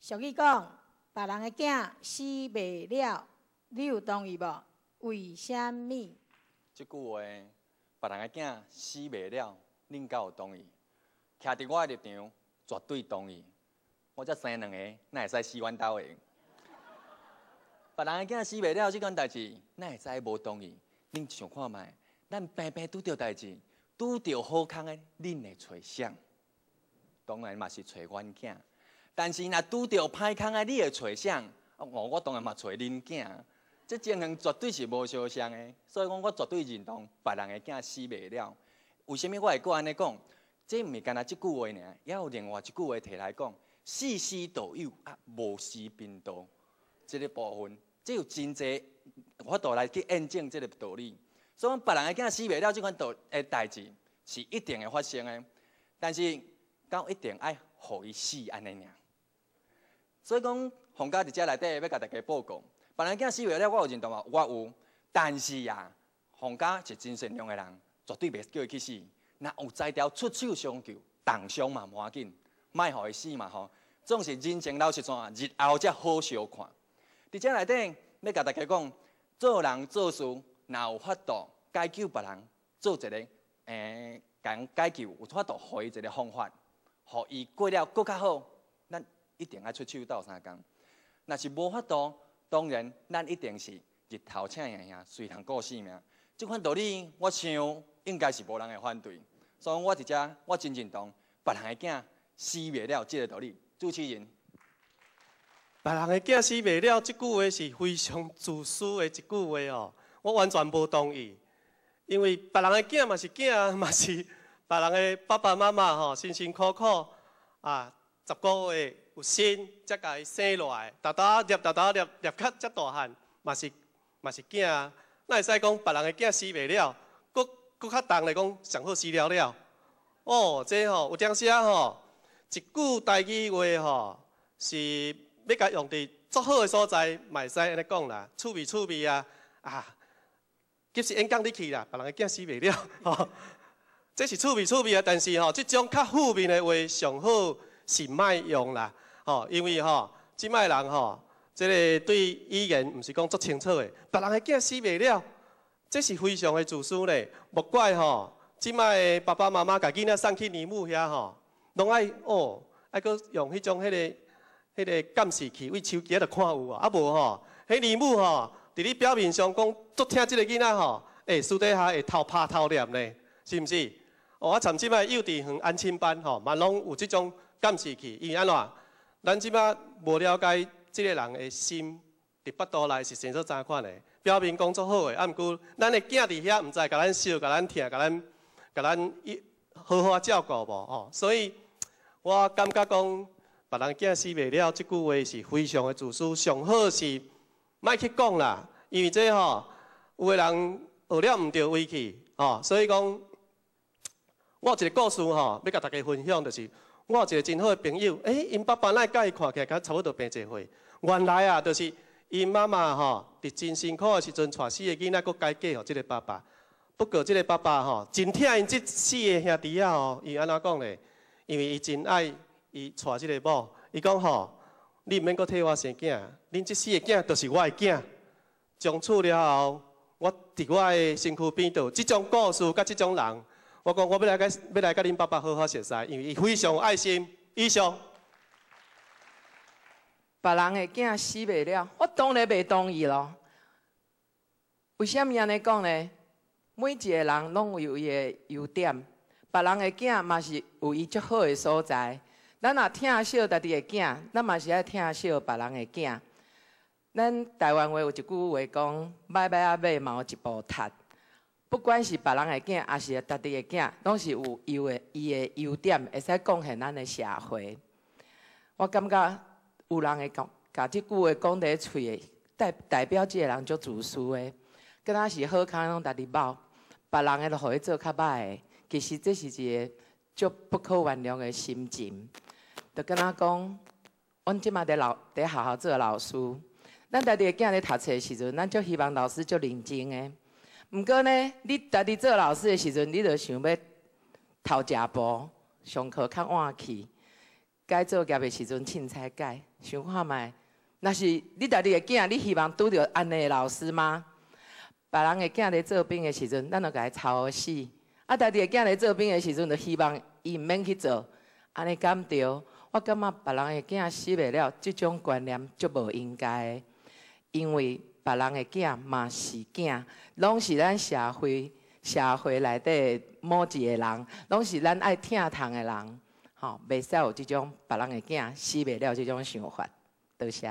俗语讲，别人的囝死袂了，你有同意无？为虾米？即句话，别人的囝死袂了，恁敢有同意？徛伫我的立场，绝对同意。我才生两个，哪会使死阮兜的？别人的囝死袂了，即件代志，哪会使无同意？恁想看觅，咱平平拄着代志，拄着好康的，恁会找谁？当然嘛是找阮囝。但是若拄着歹空的，你会找谁？哦，我当然嘛找恁囝。即情形绝对是无相像的，所以讲我绝对认同别人的囝死袂了。为什么我会搁安尼讲？这毋是干那即句话尔，也有另外一句话摕来讲：世事都有啊，无时便到。这个部分。只有真济法度来去验证即个道理，所以讲别人的囝死袂了，即款道诶代志是一定会发生的。但是，到一定爱互伊死安尼尔。所以讲，洪家伫遮内底要甲大家报告，别人囝死袂了，我有认同啊，我有。但是呀，洪家是真善良的人，绝对袂叫伊去死。若有在条出手相救，重伤嘛无要紧，莫互伊死嘛吼。总是人情老实怎，日后才好相看。伫遮内底，要甲大家讲，做人做事，若有法度解救别人，做一个诶，讲解救有法度，互伊一个方法，互伊过了更较好，一定爱出手斗相共。若是无法度，当然咱一定是日头请爷爷，随人过性命。即款道理，我想应该是无人会反对。所以我伫遮，我真认同别人的囝死灭了即个道理。主持人。别人的囝死袂了，即句话是非常自私的一句话哦。我完全无同意，因为别人的囝嘛是囝，嘛是别人的爸爸妈妈吼，辛辛苦苦啊，十个月有心才甲伊生落来，大大粒大大粒粒壳才大汉，嘛是嘛是囝，那会使讲别人的囝死袂了，佫佫较重来讲上好死了了。哦，这吼有当时啊吼，一句台语话吼是。要甲用伫足好的所在，嘛会使安尼讲啦，趣味趣味啊啊！即是演讲你去啦，别人个囝死袂了，吼，这是趣味趣味啊。但是吼，即种较负面的话，上好是莫用啦，吼，因为吼，即摆人吼，即个对语言毋是讲足清楚的，别人个囝死袂了，这是非常的自私嘞。莫怪吼，即摆爸爸妈妈家囡仔送去尼母遐吼，拢爱哦，爱搁用迄种迄个。迄个监视器为手机咧看有啊，啊无吼，迄二母吼，伫你表面上讲足听即个囡仔吼，诶，私底下会偷拍偷念咧，是毋是？哦，啊，参即摆幼稚园安亲班吼，嘛拢有即种监视器，因为安怎？咱即摆无了解即个人的心伫腹肚内是生做怎款的？表面讲作好的，啊，毋过咱的囝伫遐毋知甲咱笑、甲咱疼、甲咱、甲咱一好好照顾无？哦，所以我感觉讲。别人囝死袂了，即句话是非常的自私。上好是莫去讲啦，因为这吼有个人学了毋对位去，吼，所以讲，我有一个故事吼，要甲大家分享，就是我有一个真好的朋友，诶，因爸爸那甲伊看起来甲差不多病一岁，原来啊，就是因妈妈吼，伫真辛苦的时阵，带四个囡仔，佫改嫁互即个爸爸。不过即个爸爸吼，真疼因即四个兄弟啊吼，伊安怎讲咧？因为伊真爱。伊带即个某，伊讲吼，你毋免佫替我生囝，恁即四个囝都是我的囝。从此了后，我伫我的身躯边度，即种故事甲即种人，我讲我要来甲要来甲恁爸爸好好熟识，因为伊非常有爱心。以上，别人的囝死袂了，我当然袂同意咯。为什么安尼讲呢？每一个人拢有伊的优点，别人的囝嘛是有伊足好的所在。咱若疼惜家己的囝，咱嘛是爱疼惜别人的囝。咱台湾话有一句话讲：“买买啊买，嘛有一部踢。”不管是别人的囝，还是家己的囝，拢是有优的伊的优点，会使贡献咱的社会。我感觉有人会讲，甲即句话讲伫喙，代代表即个人足自私的，敢若是好康拢家己某，别人的都互伊做较歹的。其实这是一个足不可原谅的心情。就跟他讲，阮即马伫老伫学校做老师，咱家己个囝咧读册时阵，咱就希望老师足认真诶。毋过呢，你家己做老师诶时阵，你就想要偷食步，上课较晚去。该做业的时阵，凊彩改，想看觅。若是你家己的囝，你希望拄着安尼的老师吗？别人的囝咧做兵的时阵，咱就甲伊操死；啊，家己的囝咧做兵的时阵，就希望伊毋免去做，安尼敢对？我感觉别人的囝死袂了，即种观念足无应该，因为别人的囝嘛是囝，拢是咱社会社会内底某一个人，拢是咱爱疼痛的人。吼，袂使有即种别人的囝死袂了即种想法，多谢。